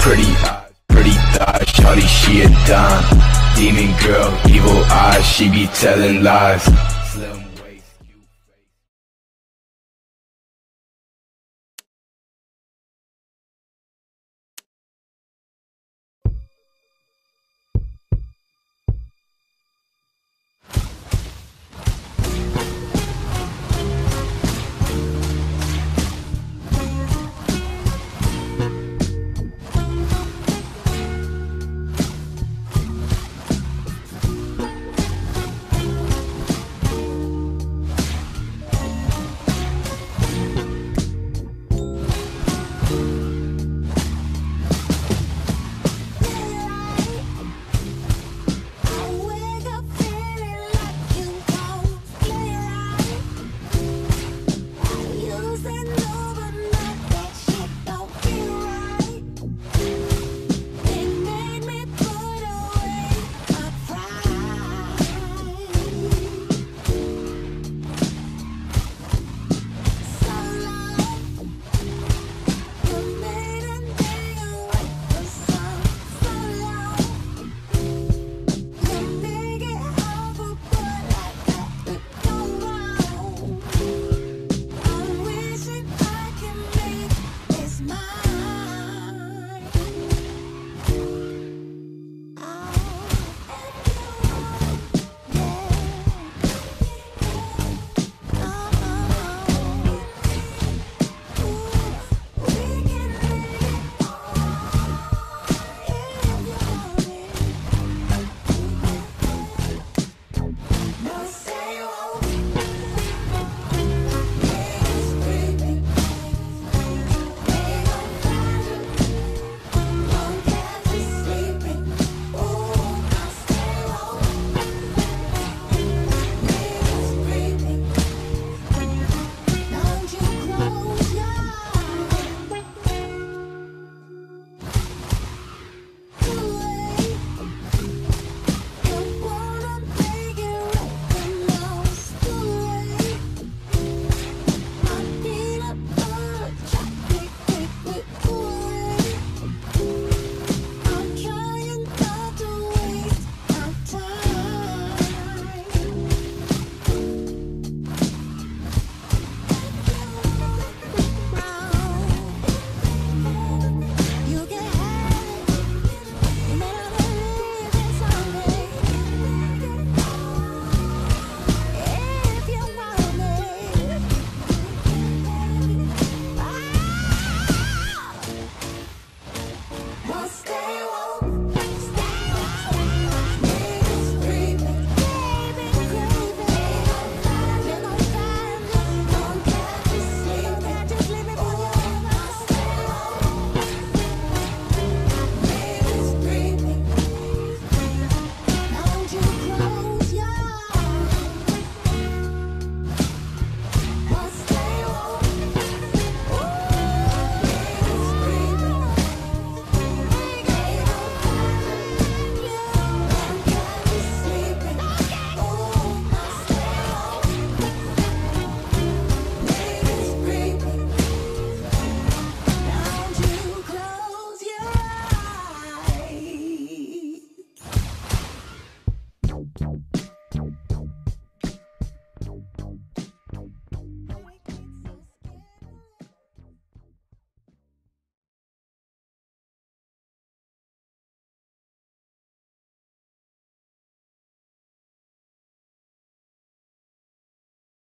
Pretty eyes, pretty thighs, shawty, she a dime. Demon girl, evil eyes, she be telling lies.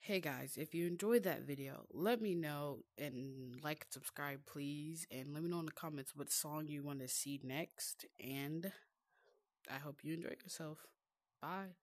Hey guys, if you enjoyed that video, let me know and like subscribe please and let me know in the comments what song you want to see next and I hope you enjoy yourself. Bye.